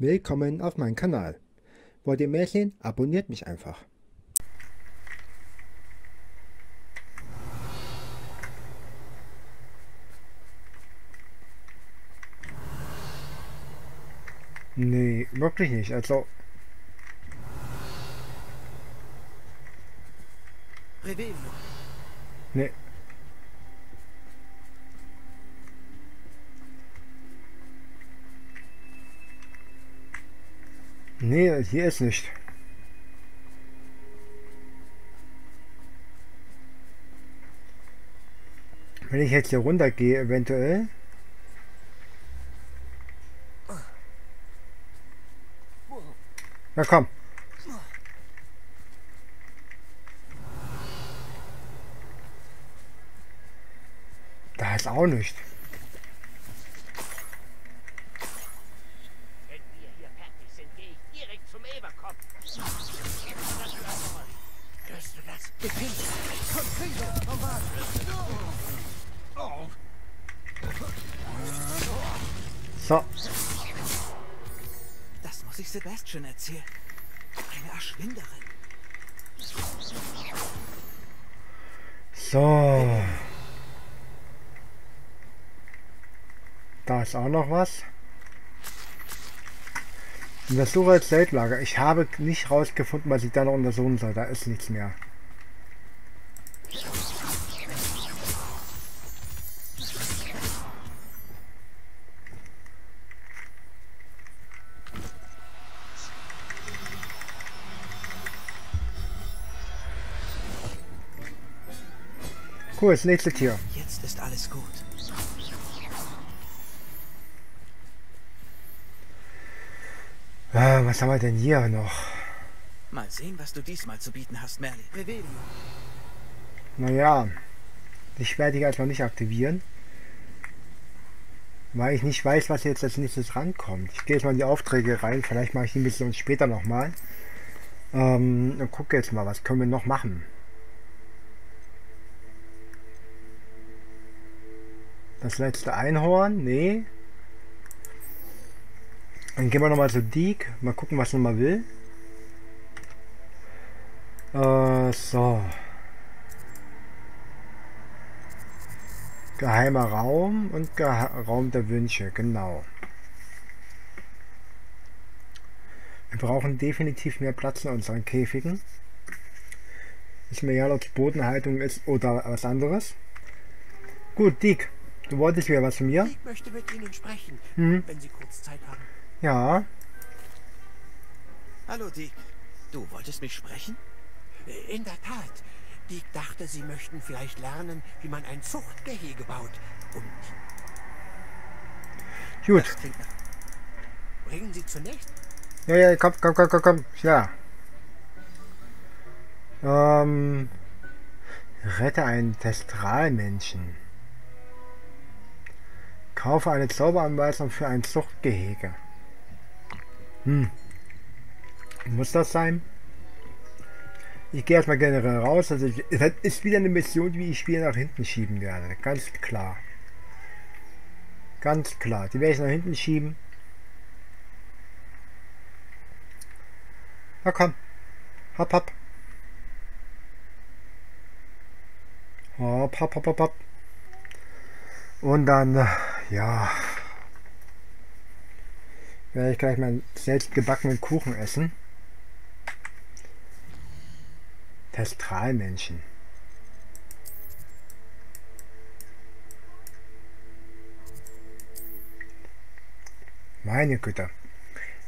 Willkommen auf meinem Kanal. Wollt ihr mehr sehen? Abonniert mich einfach. Nee, wirklich nicht. Also. Nee. Nee, hier ist nicht. Wenn ich jetzt hier runter gehe, eventuell. Na komm. Da ist auch nicht. Wenn wir hier fertig sind, gehe ich direkt zum Eberkopf. Hörst du das? Gefilzt. Komm, Krise. Komm mal. So. Das muss ich Sebastian erzählen. Eine Erschwinderin. So. Da ist auch noch was. Untersuche als Zeltlager. Ich habe nicht rausgefunden, was ich da noch untersuchen soll. Da ist nichts mehr. Cool, das nächste Tier. Jetzt ist alles gut. Ah, was haben wir denn hier noch? Mal sehen, was du diesmal zu bieten hast, Merlin. Revelio. Naja, ich werde die erstmal nicht aktivieren. Weil ich nicht weiß, was jetzt als nächstes rankommt. Ich gehe jetzt mal in die Aufträge rein. Vielleicht mache ich die Mission später nochmal. Ähm, und gucke jetzt mal, was können wir noch machen. Das letzte Einhorn? Nee. Dann gehen wir nochmal zu Deek. Mal gucken, was er mal will. Äh, so. Geheimer Raum und Geha Raum der Wünsche, genau. Wir brauchen definitiv mehr Platz in unseren Käfigen. Ist mir egal, ob es Bodenhaltung ist oder was anderes. Gut, Dick, du wolltest wieder was von mir? Ich möchte mit Ihnen sprechen, Hm. wenn Sie kurz Zeit haben. Ja, Hallo, Dick. Du wolltest mich sprechen? Äh, In der Tat. Dick dachte, Sie möchten vielleicht lernen, wie man ein Zuchtgehege baut. Und gut. Bringen Sie zunächst Ja, ja, komm, komm, komm, komm, komm. Ja. Ähm, rette einen Testralmenschen. Kaufe eine Zauberanweisung für ein Zuchtgehege. Hm. Muss das sein? Ich gehe erstmal generell raus. Also das ist wieder eine Mission, die ich wieder nach hinten schieben werde. Ganz klar. Ganz klar. Die werde ich nach hinten schieben. Na komm. Hopp, hopp. Hopp, hopp, hopp, hopp, hopp. Und dann, ja, werde ich gleich meinen selbst gebackenen Kuchen essen. Testralmenschen. Meine Güte.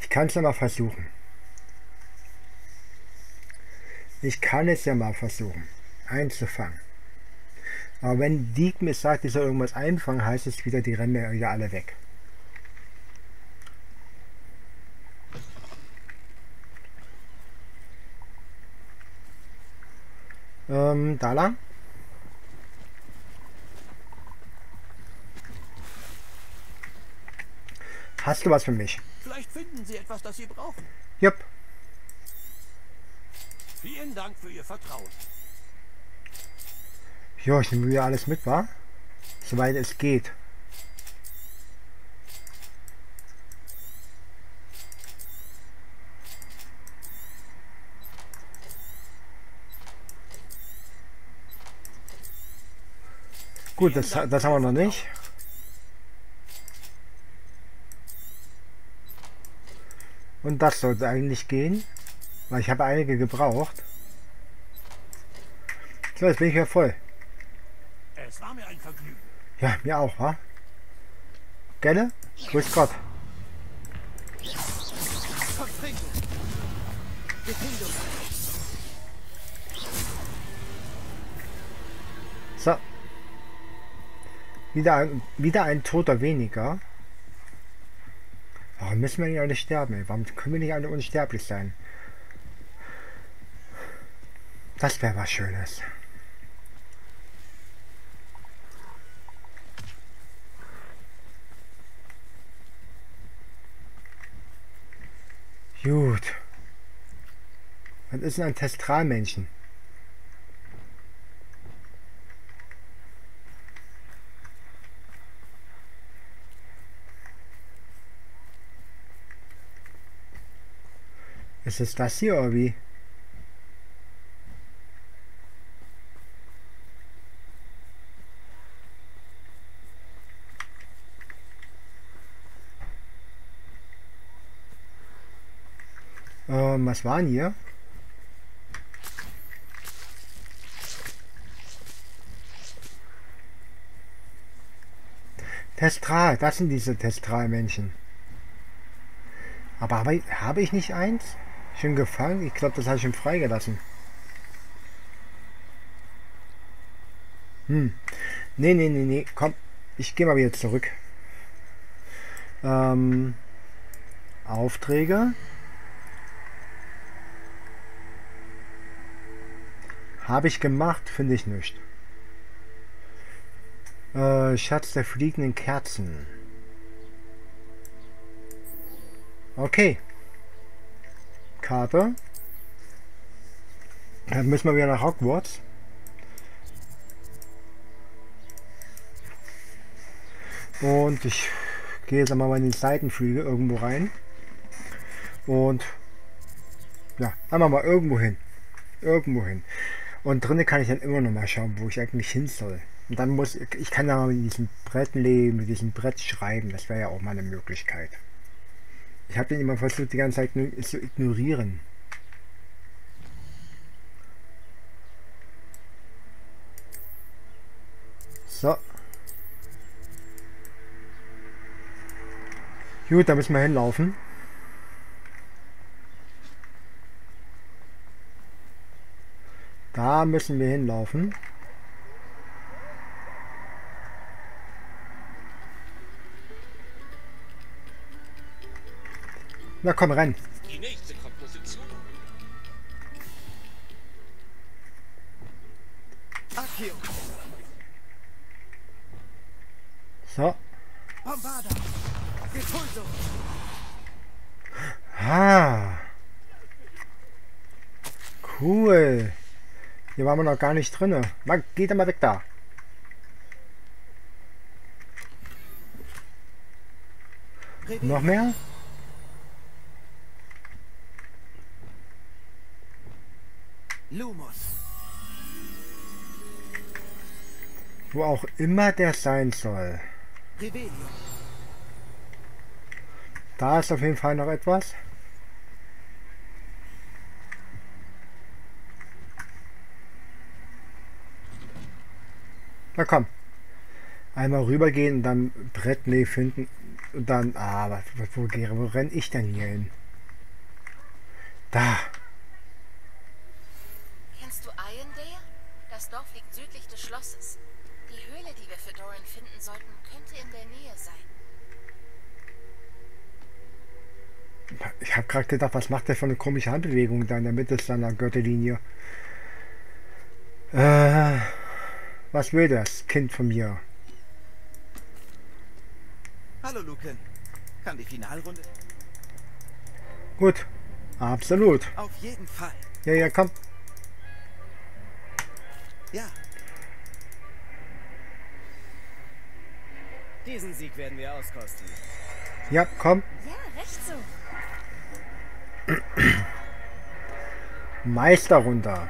Ich kann es ja mal versuchen. Ich kann es ja mal versuchen, einzufangen. Aber wenn Diek mir sagt, ich soll irgendwas einfangen, heißt es wieder, die rennen mir wieder alle weg. Ähm, da lang? Hast du was für mich? Vielleicht finden Sie etwas, das Sie brauchen. Jupp. Vielen Dank für Ihr Vertrauen. Ja, ich nehme wieder alles mit, wa? Soweit es geht. Gut, das, das haben wir noch nicht. Und das sollte eigentlich gehen. Weil ich habe einige gebraucht. So, jetzt bin ich wieder voll. Es war mir ein Vergnügen. Ja, mir auch, wa? Gelle? Grüß Gott. Confringo. Defendo. Wieder ein, wieder ein Toter weniger. Warum müssen wir nicht alle sterben? Ey? Warum können wir nicht alle unsterblich sein? Das wäre was Schönes. Gut. Was ist denn ein Testralmännchen? Ist es das hier oder wie? Ähm, was waren hier? Testral, das sind diese Testral-Männchen. Aber habe ich nicht eins? Schon gefangen? Ich glaube, das habe ich schon freigelassen. Hm. Nee, nee, nee, nee. Komm, ich gehe mal wieder zurück. Ähm, Aufträge. Habe ich gemacht, finde ich nicht. Äh, Schatz der fliegenden Kerzen. Okay. Karte. Dann müssen wir wieder nach Hogwarts. Und ich gehe jetzt einmal in die Seitenflügel irgendwo rein. Und ja, einmal mal irgendwo hin. Irgendwo hin. Und drinnen kann ich dann immer noch mal schauen, wo ich eigentlich hin soll. Und dann muss ich, ich kann da mal mit diesem Brett leben, mit diesem Brett schreiben. Das wäre ja auch mal eine Möglichkeit. Ich habe den immer versucht, die ganze Zeit zu ignorieren. So. Gut, da müssen wir hinlaufen. Da müssen wir hinlaufen. Na komm, renn. Die nächste Komposition. Accio. So. Bombarda. Repulso. Ah. Cool. Hier waren wir noch gar nicht drin. Mal, geht mal weg da. Noch mehr? Lumos. Wo auch immer der sein soll. Rebellion. Da ist auf jeden Fall noch etwas. Na komm. Einmal rübergehen und dann Brettnee finden. Und dann. Ah, was, wo, wo renne ich denn hier hin? Da. Schlosses. Die Höhle, die wir für Doran finden sollten, könnte in der Nähe sein. Ich habe gerade gedacht, was macht der für eine komische Handbewegung da in der Mitte seiner Gürtellinie? Äh, was will das Kind von mir? Hallo, Lucan. Kann die Finalrunde? Gut, absolut. Auf jeden Fall. Ja, ja, komm. Ja, Diesen Sieg werden wir auskosten. Ja, komm. Ja, recht so. Meister runter.